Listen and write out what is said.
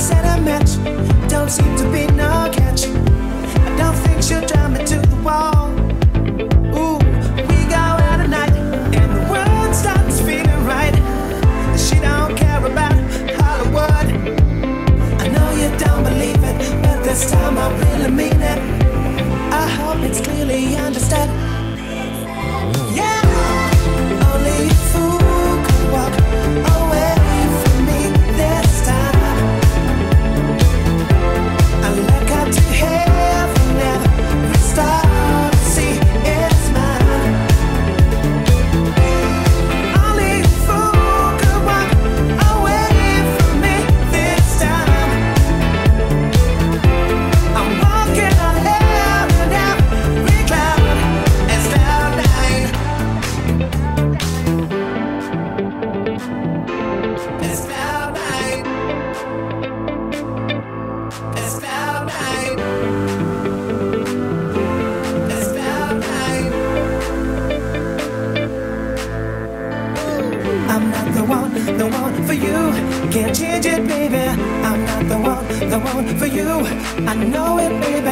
said I met you. Don't seem to be no the one for you. Can't change it, baby. I'm not the one, the one for you. I know it, baby.